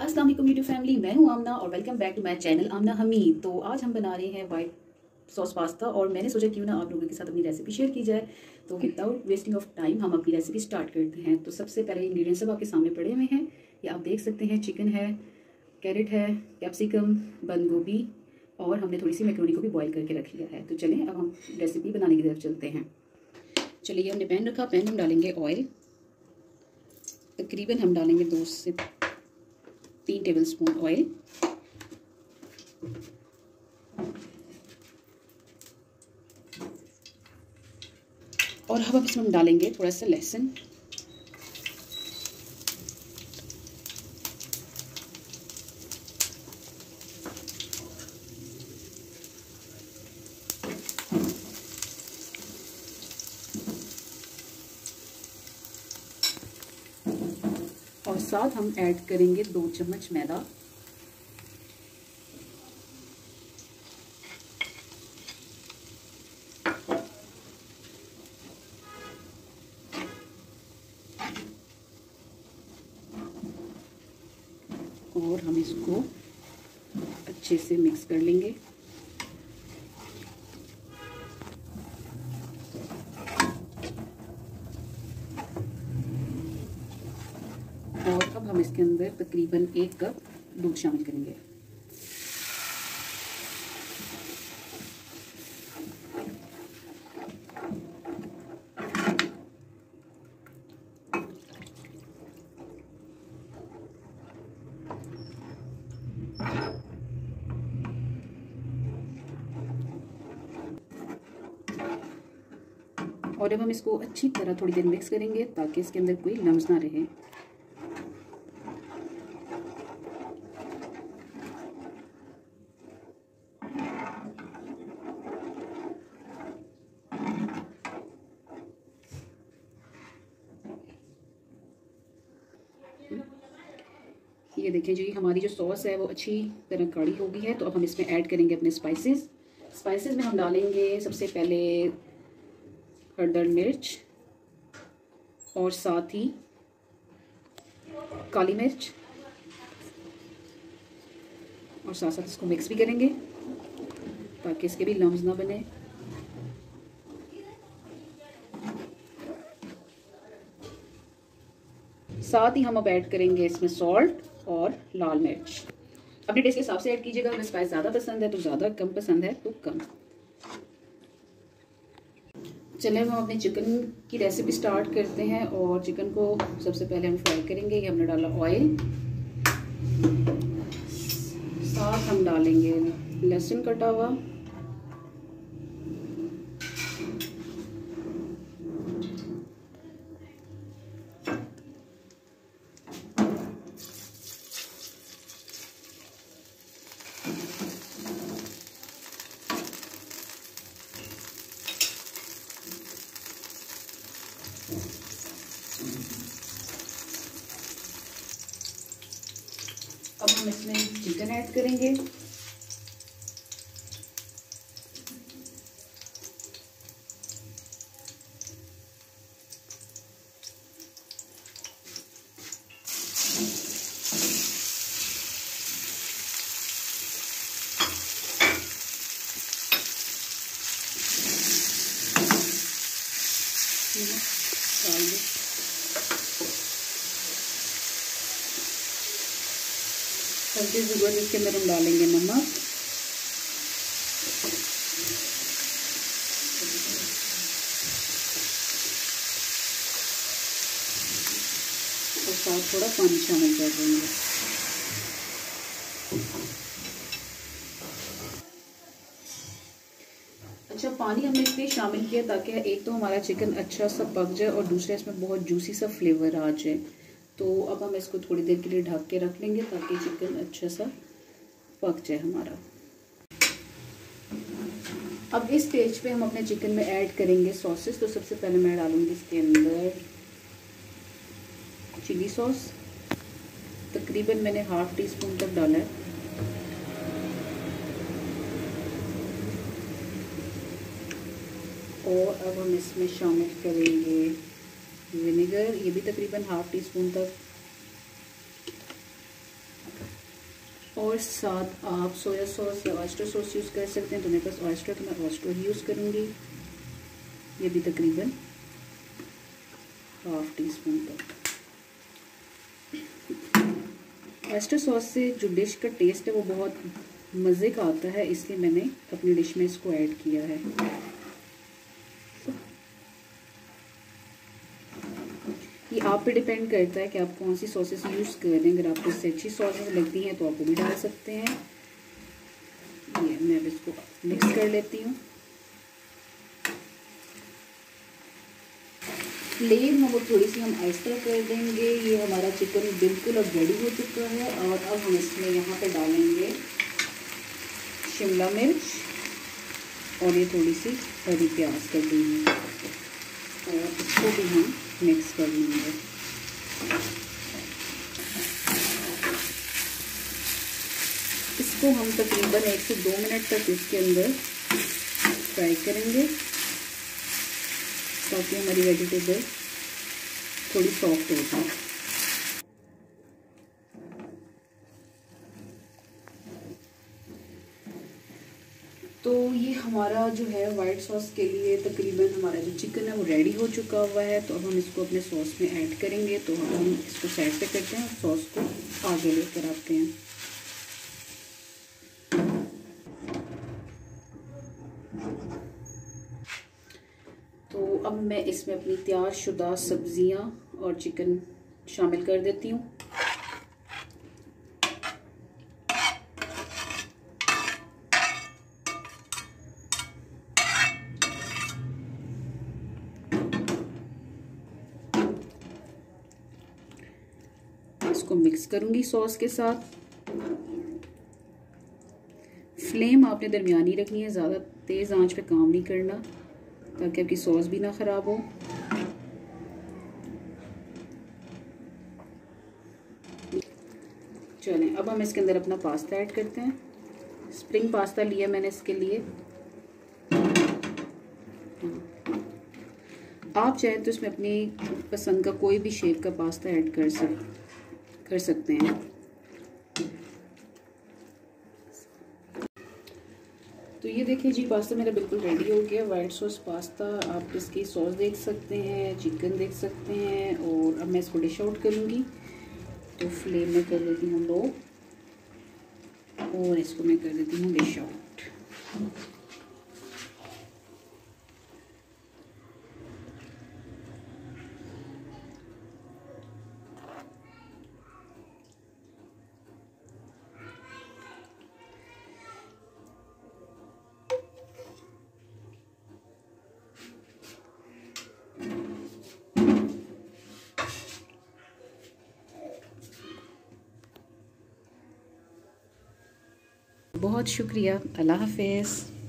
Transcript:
वालेकुम YouTube family मैं हूँ आमना और welcome back to my channel Aamna Hamid. तो आज हम बना रहे हैं वाइट सॉस पास्ता और मैंने सोचा क्यों ना आप लोगों के साथ अपनी रेसिपी शेयर की जाए। तो विदाउट वेस्टिंग ऑफ़ टाइम हम अपनी रेसिपी स्टार्ट करते हैं। तो सबसे पहले इंग्रेडिएंट्स सब आपके सामने पड़े हुए हैं। ये आप देख सकते हैं चिकन है कैरेट है कैप्सिकम बंद गोभी और हमने थोड़ी सी मैक्रोनी को भी बॉईल करके रख लिया है। तो चलें, अब हम रेसिपी बनाने की तरफ़ चलते हैं। चलिए हमने पैन रखा पैन हम डालेंगे ऑयल तकरीबन हम डालेंगे दो से तीन टेबल स्पून ऑयल और अब इसमें डालेंगे थोड़ा सा लहसुन। साथ हम ऐड करेंगे दो चम्मच मैदा। और हम इसको अच्छे से मिक्स कर लेंगे। और अब हम इसके अंदर तकरीबन एक कप दूध शामिल करेंगे। और अब हम इसको अच्छी तरह थोड़ी देर मिक्स करेंगे ताकि इसके अंदर कोई लम्स ना रहे। ये देखें जी, हमारी जो सॉस है वो अच्छी तरह कड़ी हो गई है तो अब हम इसमें ऐड करेंगे अपने स्पाइसेस स्पाइसेस में हम डालेंगे सबसे पहले हरदर मिर्च और साथ ही काली मिर्च और साथ साथ इसको मिक्स भी करेंगे ताकि इसके भी लम्स ना बने। साथ ही हम अब ऐड करेंगे इसमें सॉल्ट और लाल मिर्च। अपने टेस्ट के हिसाब से ऐड कीजिएगा। अगर स्पाइस ज़्यादा पसंद है तो ज़्यादा कम पसंद है तो कम। चले हम अपने चिकन की रेसिपी स्टार्ट करते हैं और चिकन को सबसे पहले हम फ्राई करेंगे। ये हमने डाला ऑयल साथ हम डालेंगे लहसुन कटा हुआ। हम इसमें चिकन ऐड करेंगे। डाल दो हल्की ज़रूरत इसके अंदर हम डालेंगे नमक। और साथ थोड़ा पानी शामिल कर देंगे। अच्छा पानी हमने इसलिए शामिल किया ताकि एक तो हमारा चिकन अच्छा सा पक जाए और दूसरा इसमें बहुत जूसी सा फ्लेवर आ जाए। तो अब हम इसको थोड़ी देर के लिए ढक के रख लेंगे ताकि चिकन अच्छा सा पक जाए हमारा। अब इस स्टेज पे हम अपने चिकन में ऐड करेंगे सॉसेस तो सबसे पहले मैं डालूँगी इसके अंदर चिली सॉस तकरीबन मैंने हाफ़ टी स्पून तक डाला है। और अब हम इसमें शामिल करेंगे विनेगर, ये भी तकरीबन हाफ़ टी स्पून तक। और साथ आप सोया सॉस या ऑयस्टर सॉस यूज़ कर सकते हैं। तो मेरे पास ऑयस्टर तो मैं ऑयस्टर ही यूज़ करूँगी। ये भी तकरीबन हाफ़ टी स्पून तक। ऑयस्टर सॉस से जो डिश का टेस्ट है, वो बहुत मज़े का आता है। इसलिए मैंने अपनी डिश में इसको ऐड किया है। ये आप पे डिपेंड करता है कि आप कौन सी सॉसेस यूज़ कर रहे हैं। अगर आपको इससे अच्छी सॉसेस लगती हैं तो आप वो भी डाल सकते हैं। ये मैं इसको मिक्स कर लेती हूँ। फ्लेम हम वो थोड़ी सी हम आहिस्ता कर देंगे। ये हमारा चिकन बिल्कुल अब रेडी हो चुका है और अब हम इसमें यहाँ पे डालेंगे शिमला मिर्च और ये थोड़ी सी हरी प्याज कर देंगे। और इसको भी हम मिक्स कर लेंगे इसको हम तकरीबन एक से दो मिनट तक इसके अंदर फ्राई करेंगे। ताकि हमारी वेजिटेबल थोड़ी सॉफ्ट हो जाए। तो ये हमारा जो है वाइट सॉस के लिए तकरीबन हमारा जो चिकन है वो रेडी हो चुका हुआ है। तो हम इसको अपने सॉस में ऐड करेंगे। तो हम इसको साइड पे करते हैं और सॉस को आगे लेकर आते हैं। तो अब मैं इसमें अपनी तैयार शुदा सब्ज़ियाँ और चिकन शामिल कर देती हूँ। इसको मिक्स करूँगी सॉस के साथ। फ्लेम आपने दरमियानी रखनी है, ज़्यादा तेज़ आँच पे काम नहीं करना, ताकि आपकी सॉस भी ना ख़राब हो। चलें, अब हम इसके अंदर अपना पास्ता ऐड करते हैं। स्प्रिंग पास्ता लिया मैंने इसके लिए। आप चाहें तो इसमें अपनी पसंद का कोई भी शेप का पास्ता ऐड कर सक कर सकते हैं। तो ये देखिए जी, पास्ता मेरा बिल्कुल रेडी हो गया। वाइट सॉस पास्ता, आप इसकी सॉस देख सकते हैं चिकन देख सकते हैं और अब मैं इसको डिश आउट करूँगी। तो फ्लेम में कर देती हूँ लो और इसको मैं कर देती हूँ डिश आउट बहुत शुक्रिया। अल्लाह हाफिज़।